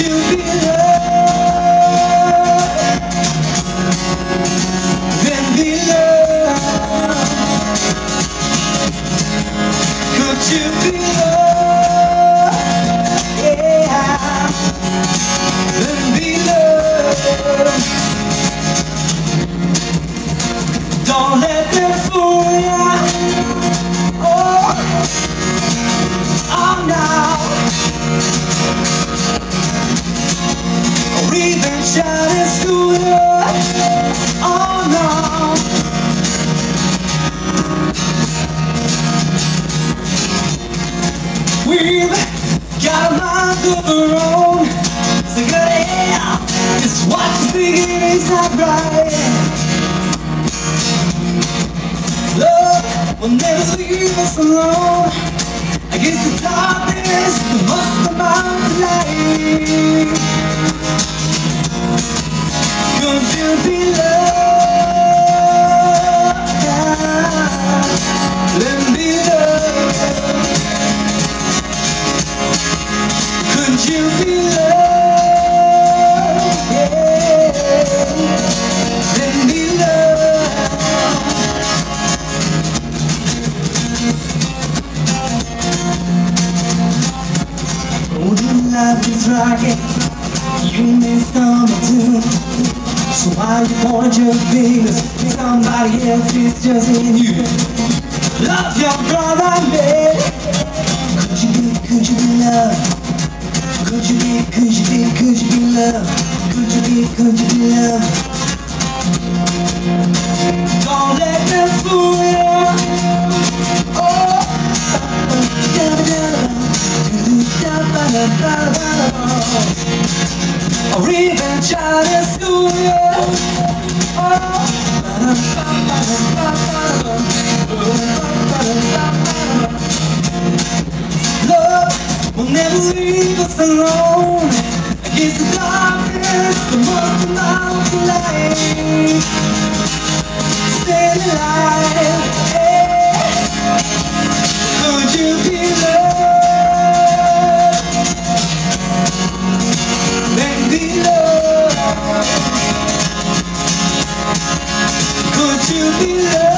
you be loved? shining through. Oh no. We've got a mind of our own. So good, yeah. Just what you think is not right. Love will never leave us alone. I guess the darkness, we must come out light. Life is rocking. You may stumble too. So why you point your fingers? Somebody else is just in you. Love your brother, man. Could you be, could you be loved? Could you be, could you be, could you be loved? Could you be, could you be loved? Don't let them fool you. Never leave us alone. Against the darkness, the most of light. to be.